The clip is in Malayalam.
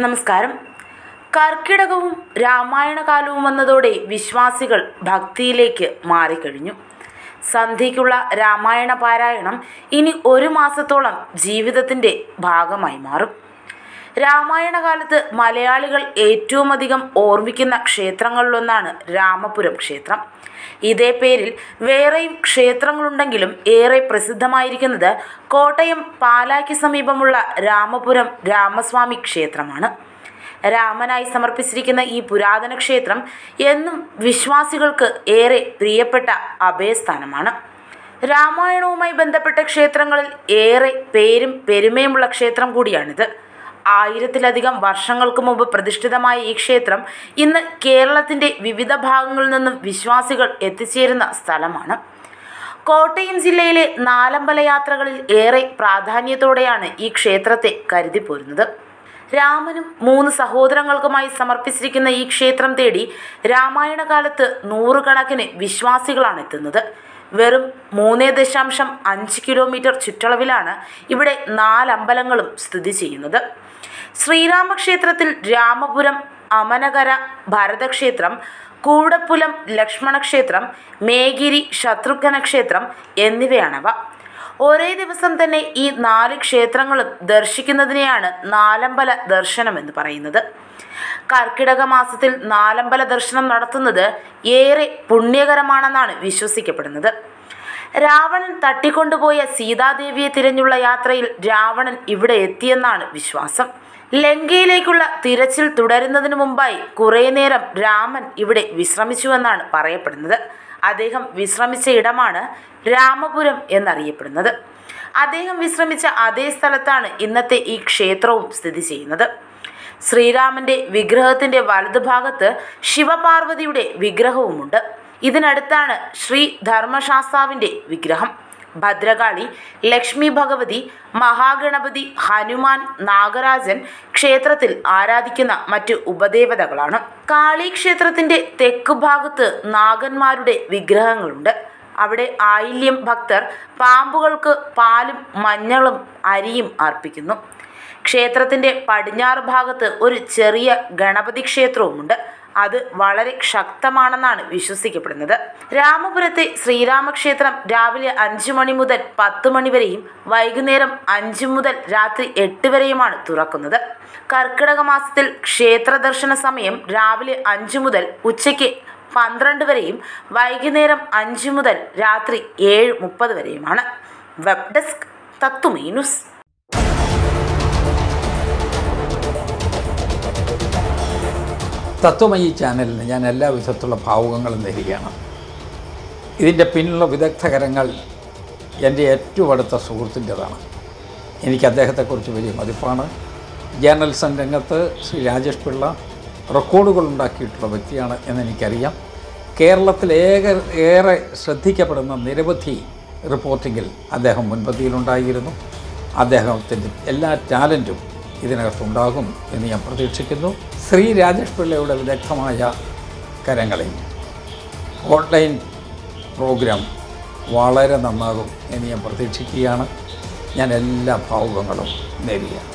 നമസ്കാരം. കർക്കിടകവും രാമായണകാലവും വന്നതോടെ വിശ്വാസികൾ ഭക്തിയിലേക്ക് മാറിക്കഴിഞ്ഞു. സന്ധ്യയ്ക്കുള്ള രാമായണ പാരായണം ഇനി ഒരു മാസത്തോളം ജീവിതത്തിന്റെ ഭാഗമായി മാറും. രാമായണകാലത്ത് മലയാളികൾ ഏറ്റവും അധികം ഓർമ്മിക്കുന്ന ക്ഷേത്രങ്ങളിലൊന്നാണ് രാമപുരം ക്ഷേത്രം. ഇതേ പേരിൽ വേറെയും ക്ഷേത്രങ്ങളുണ്ടെങ്കിലും ഏറെ പ്രസിദ്ധമായിരിക്കുന്നത് കോട്ടയം പാലായ്ക്ക് സമീപമുള്ള രാമപുരം രാമസ്വാമി ക്ഷേത്രമാണ്. രാമനായി സമർപ്പിച്ചിരിക്കുന്ന ഈ പുരാതന ക്ഷേത്രം എന്നും വിശ്വാസികൾക്ക് ഏറെ പ്രിയപ്പെട്ട അഭയസ്ഥാനമാണ്. രാമായണവുമായി ബന്ധപ്പെട്ട ക്ഷേത്രങ്ങളിൽ ഏറെ പേരും പെരുമയുമുള്ള ക്ഷേത്രം കൂടിയാണിത്. ആയിരത്തിലധികം വർഷങ്ങൾക്ക് മുമ്പ് പ്രതിഷ്ഠിതമായ ഈ ക്ഷേത്രം ഇന്ന് കേരളത്തിന്റെ വിവിധ ഭാഗങ്ങളിൽ നിന്നും വിശ്വാസികൾ എത്തിച്ചേരുന്ന സ്ഥലമാണ്. കോട്ടയം ജില്ലയിലെ നാലമ്പല യാത്രകളിൽ ഏറെ പ്രാധാന്യത്തോടെയാണ് ഈ ക്ഷേത്രത്തെ കരുതിപ്പോരുന്നത് രാമനും മൂന്ന് സഹോദരങ്ങൾക്കുമായി സമർപ്പിച്ചിരിക്കുന്ന ഈ ക്ഷേത്രം തേടി രാമായണ കാലത്ത് നൂറുകണക്കിന് വിശ്വാസികളാണ് എത്തുന്നത്. വെറും മൂന്ന് ദശാംശം അഞ്ച് കിലോമീറ്റർ ചുറ്റളവിലാണ് ഇവിടെ നാലമ്പലങ്ങളും സ്ഥിതി ചെയ്യുന്നത്. ശ്രീരാമക്ഷേത്രത്തിൽ രാമപുരം അമനകര ഭരതക്ഷേത്രം കൂടപ്പുലം ലക്ഷ്മണക്ഷേത്രം മേഗിരി ശത്രുഘ്ന ക്ഷേത്രം എന്നിവയാണവ. ഒരേ ദിവസം തന്നെ ഈ നാല് ക്ഷേത്രങ്ങളും ദർശിക്കുന്നതിനെയാണ് നാലമ്പല ദർശനം എന്ന് പറയുന്നത്. കർക്കിടക മാസത്തിൽ നാലമ്പല ദർശനം നടത്തുന്നത് ഏറെ പുണ്യകരമാണെന്നാണ് വിശ്വസിക്കപ്പെടുന്നത്. രാവണൻ തട്ടിക്കൊണ്ടുപോയ സീതാദേവിയെ തിരഞ്ഞുള്ള യാത്രയിൽ രാവണൻ ഇവിടെ എത്തിയെന്നാണ് വിശ്വാസം. ലങ്കയിലേക്കുള്ള തിരച്ചിൽ തുടരുന്നതിന് മുമ്പായി കുറേ നേരം രാമൻ ഇവിടെ വിശ്രമിച്ചുവെന്നാണ് പറയപ്പെടുന്നത്. അദ്ദേഹം വിശ്രമിച്ച ഇടമാണ് രാമപുരം എന്നറിയപ്പെടുന്നത്. അദ്ദേഹം വിശ്രമിച്ച അതേ സ്ഥലത്താണ് ഇന്നത്തെ ഈ ക്ഷേത്രവും സ്ഥിതി ചെയ്യുന്നത്. ശ്രീരാമന്റെ വിഗ്രഹത്തിന്റെ വലതുഭാഗത്ത് ശിവപാർവതിയുടെ വിഗ്രഹവുമുണ്ട്. ഇതിനടുത്താണ് ശ്രീ ധർമ്മശാസ്താവിന്റെ വിഗ്രഹം. ഭദ്രകാളി ലക്ഷ്മി ഭഗവതി മഹാഗണപതി ഹനുമാൻ നാഗരാജൻ ക്ഷേത്രത്തിൽ ആരാധിക്കുന്ന മറ്റ് ഉപദേവതകളാണ്. കാളി ക്ഷേത്രത്തിന്റെ തെക്കു ഭാഗത്ത് നാഗന്മാരുടെ വിഗ്രഹങ്ങളുണ്ട്. അവിടെ ആയില്യം ഭക്തർ പാമ്പുകൾക്ക് പാലും മഞ്ഞളും അരിയും അർപ്പിക്കുന്നു. ക്ഷേത്രത്തിന്റെ പടിഞ്ഞാറ് ഭാഗത്ത് ഒരു ചെറിയ ഗണപതി ക്ഷേത്രവുമുണ്ട്. അത് വളരെ ശക്തമാണെന്നാണ് വിശ്വസിക്കപ്പെടുന്നത്. രാമപുരത്തെ ശ്രീരാമക്ഷേത്രം രാവിലെ അഞ്ചു മണി മുതൽ പത്ത് മണി വരെയും വൈകുന്നേരം അഞ്ചു മുതൽ രാത്രി എട്ട് വരെയുമാണ് തുറക്കുന്നത്. കർക്കിടക മാസത്തിൽ ക്ഷേത്ര ദർശന സമയം രാവിലെ അഞ്ചു മുതൽ ഉച്ചയ്ക്ക് പന്ത്രണ്ട് വരെയും വൈകുന്നേരം അഞ്ചു മുതൽ രാത്രി ഏഴ് മുപ്പത് വരെയുമാണ്. വെബ് ഡെസ്ക് തത്തുമീ തത്വമയി ചാനലിന് ഞാൻ എല്ലാ വിധത്തിലുള്ള ഭാവുകങ്ങളും നേരുകയാണ് ഇതിന്റെ പിന്നിലുള്ള വിദഗ്ധകരങ്ങൾ എന്റെ ഏറ്റവും അടുത്ത സുഹൃത്തിന്റെതാണ്. എനിക്ക് അദ്ദേഹത്തെക്കുറിച്ച് വലിയ മതിപ്പാണ്. ജേർണലിസം രംഗത്ത് ശ്രീ രാജേഷ് പിള്ള റെക്കോർഡുകൾ ഉണ്ടാക്കിയിട്ടുള്ള വ്യക്തിയാണ് എന്നെനിക്കറിയാം. കേരളത്തിൽ ഏക ഏറെ ശ്രദ്ധിക്കപ്പെടുന്ന നിരവധി റിപ്പോർട്ടിങ്ങിൽ അദ്ദേഹം മുൻപന്തിയിലുണ്ടായിരുന്നു. അദ്ദേഹത്തിന്റെ എല്ലാ ടാലന്റും ഇതിനകത്തുണ്ടാകും എന്ന് ഞാൻ പ്രതീക്ഷിക്കുന്നു. ശ്രീ രാജേഷ് പിള്ളയുടെ വിദഗ്ധമായ കരങ്ങളിൽ ഓൺലൈൻ പ്രോഗ്രാം വളരെ നന്നാകും എന്ന് ഞാൻ പ്രതീക്ഷിക്കുകയാണ്. ഞാൻ എല്ലാ ഭാവുകങ്ങളും നേരുകയാണ്